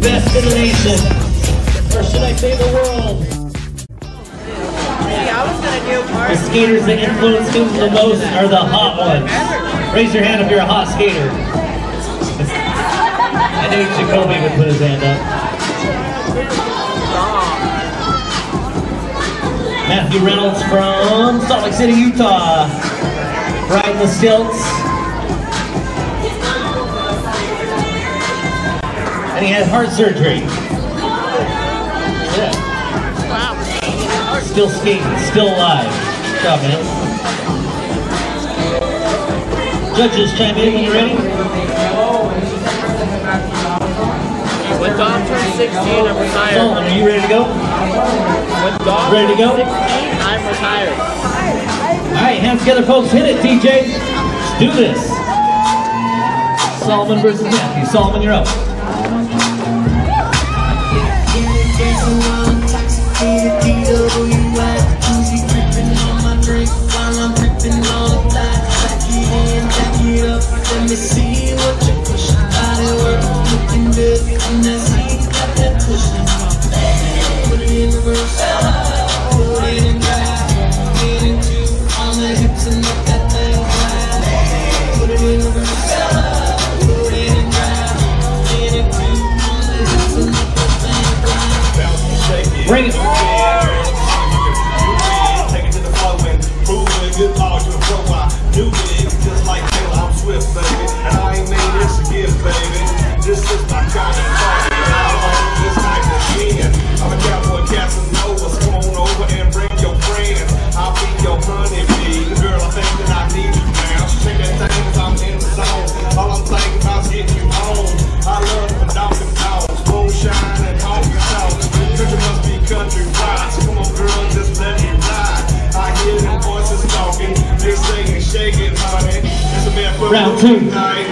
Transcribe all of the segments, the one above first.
Best in the nation. Or should I say the world? The skaters that influence students the most are the hot ones. Raise your hand if you're a hot skater. I knew Jacoby would put his hand up. Matthew Reynolds from Salt Lake City, Utah. Riding the stilts. And he had heart surgery. Yeah. Still skating, still alive. Good job, man. Judges chime in when you're ready. 16, I'm retired. Solomon, are you ready to go? When Dom Ready to go? 16, I'm retired. All right, hands together, folks. Hit it, TJ. Let's do this. Solomon versus Matthew. Solomon, you're up. Do it just like Taylor. I'm swift, baby. And I ain't made this a gift, baby. This is my kind of Round two.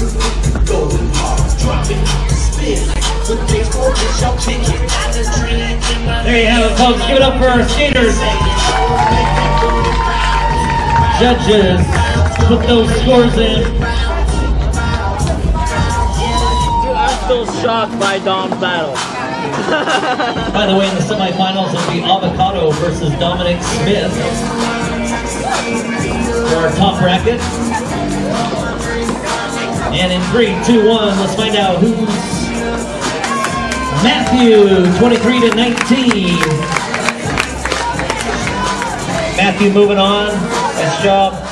going hard, dropping, spin, with things for this, y'all chicken. I just drink in my There you have it, folks. Give it up for our skaters. Judges, put those scores in. Dude, I'm still shocked by Dom's battle. By the way, in the semifinals, it'll be Avocado versus Dominic Smith for our top bracket. And in three, two, one, let's find out who's Matthew, 23 to 19. Matthew moving on. Nice job.